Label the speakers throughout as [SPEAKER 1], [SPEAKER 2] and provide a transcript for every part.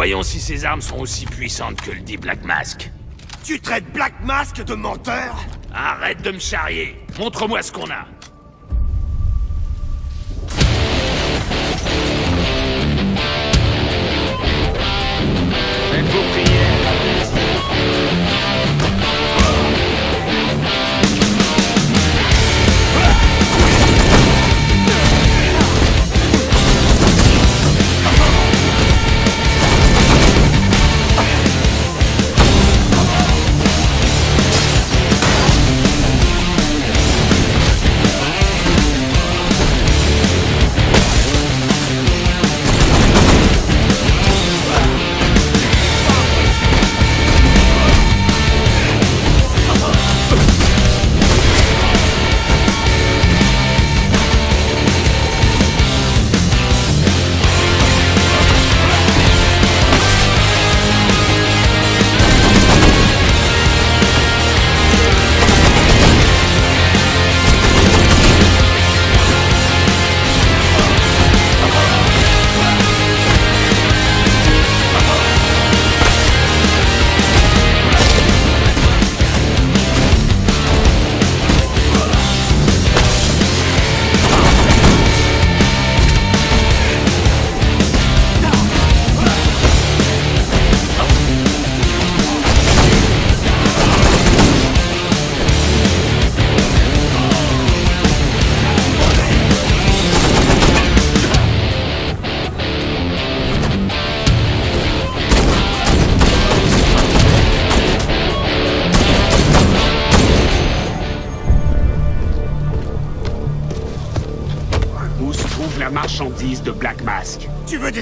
[SPEAKER 1] Voyons si ces armes sont aussi puissantes que le dit Black Mask.
[SPEAKER 2] Tu traites Black Mask de menteur?
[SPEAKER 1] Arrête de me charrier. Montre-moi ce qu'on a. Faites vos prières.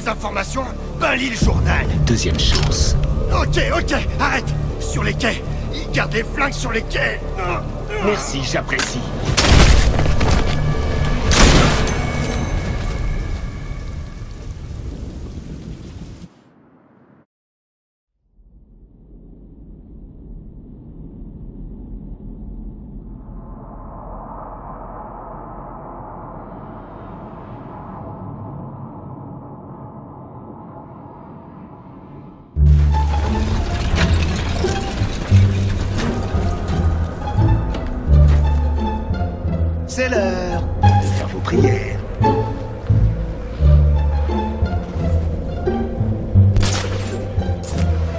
[SPEAKER 2] Informations Ben lis le journal
[SPEAKER 3] Deuxième chance.
[SPEAKER 2] Ok, ok, arrête Sur les quais Ils gardent les flingues sur les quais
[SPEAKER 3] Merci, j'apprécie. C'est l'heure de faire vos prières.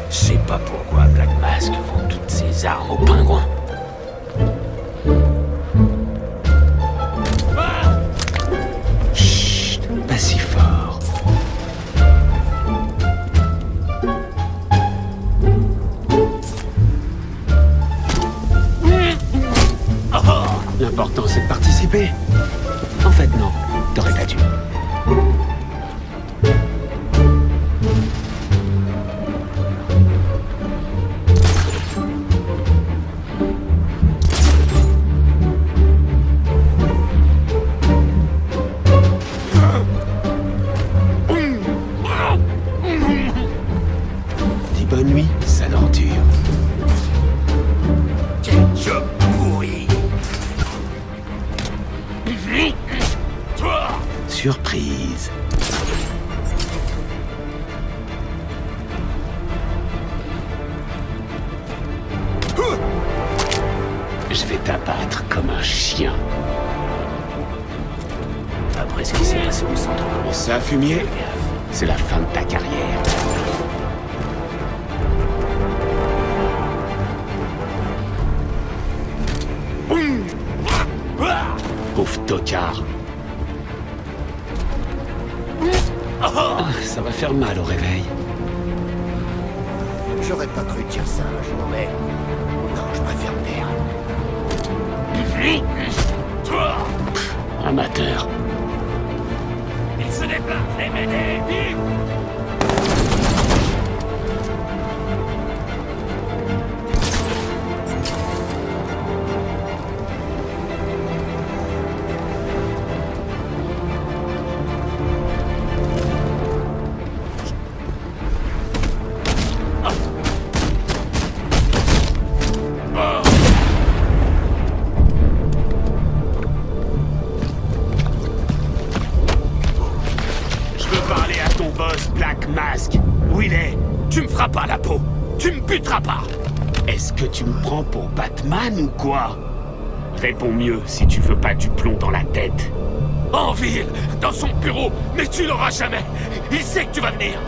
[SPEAKER 1] Je sais pas pourquoi Black Mask vend toutes ses armes aux pingouins.
[SPEAKER 3] Surprise. Je vais t'abattre comme un chien.
[SPEAKER 1] Après ce qui s'est passé au centre
[SPEAKER 3] Et ça, fumier, c'est la fin de ta carrière. Pauvre tocard. Ah, ça va faire mal au réveil.
[SPEAKER 2] J'aurais pas cru dire ça un jour, mais... Non, je préfère me taire.
[SPEAKER 3] Amateur.
[SPEAKER 1] Il se déplace, les m'aider,
[SPEAKER 3] pour Batman ou quoi? Réponds mieux si tu veux pas du plomb dans la tête.
[SPEAKER 1] En ville, dans son bureau, mais tu l'auras jamais. Il sait que tu vas venir.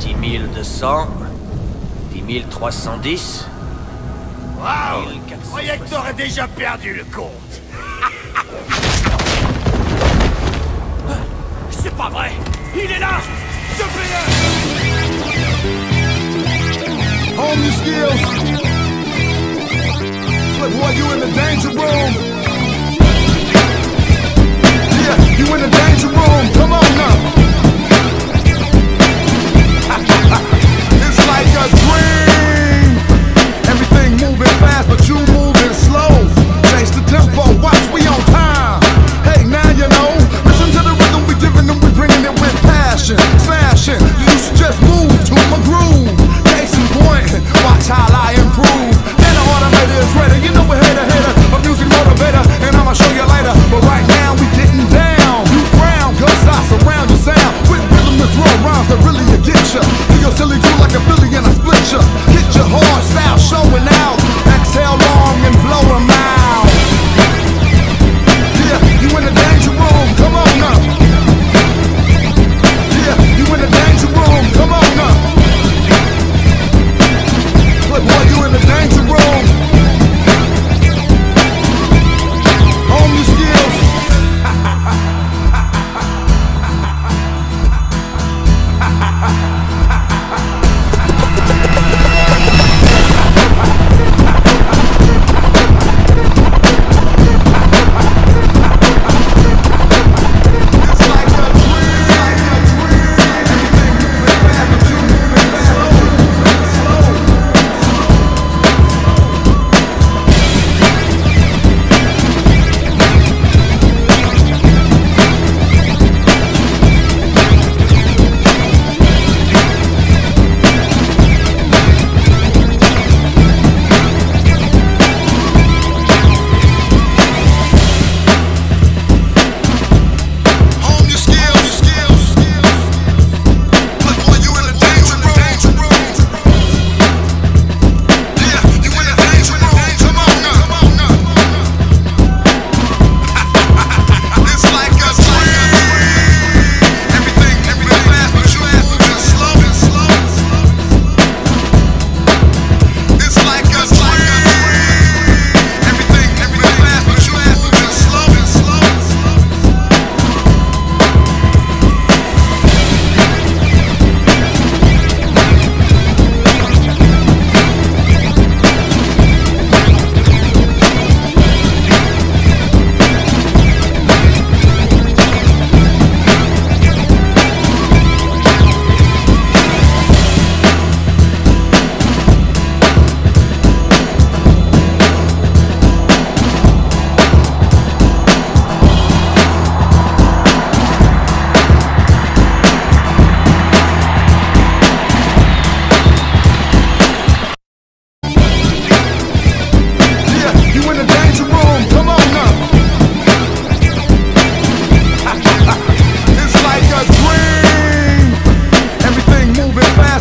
[SPEAKER 4] Dix mille deux cents. 1310
[SPEAKER 1] Waouh Je croyais que t'aurais déjà perdu le compte. C'est pas vrai. Il est là. Ce
[SPEAKER 5] player Homie skills. Look, you in the danger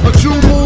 [SPEAKER 5] a
[SPEAKER 1] Jew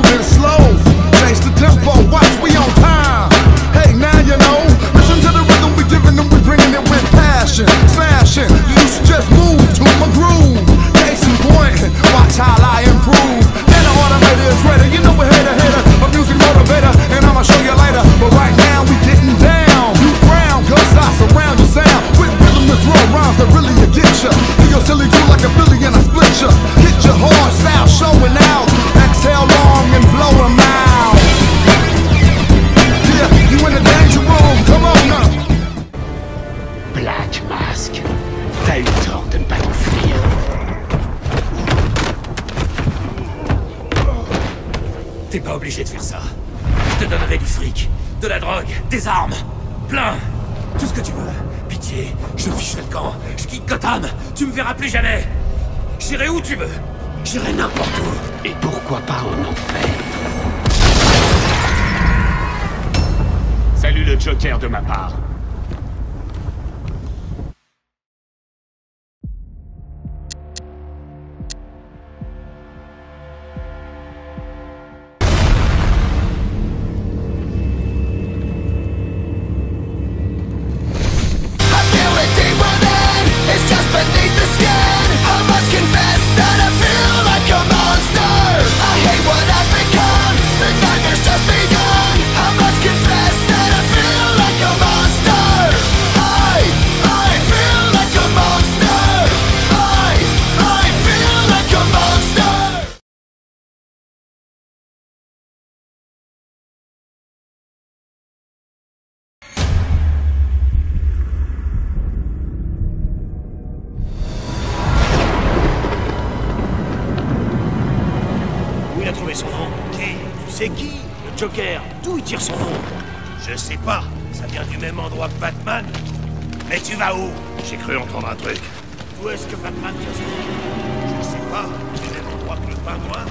[SPEAKER 1] Je te donnerai du fric, de la drogue, des armes, plein, tout ce que tu veux. Pitié, je ficherai le camp, je quitte Gotham, tu me verras plus jamais. J'irai où tu veux,
[SPEAKER 2] j'irai n'importe où.
[SPEAKER 1] Et pourquoi pas en enfer? Salut le Joker de ma part.
[SPEAKER 2] C'est qui, le Joker? D'où il tire son nom? Je sais pas. Ça vient du même endroit que Batman. Mais tu vas où? J'ai cru entendre un truc. Où est-ce que Batman tire son nom? Je sais pas. Du même endroit que le pingouin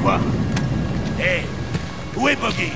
[SPEAKER 2] Quoi? Hé hey, Où est Boggy?